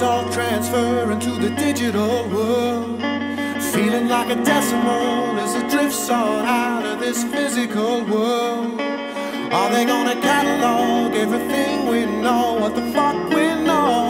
it's all transferring to the digital world. Feeling like a decimal as it drifts on out of this physical world. Are they gonna catalog everything we know? What the fuck we know?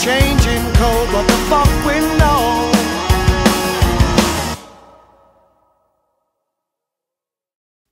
changing.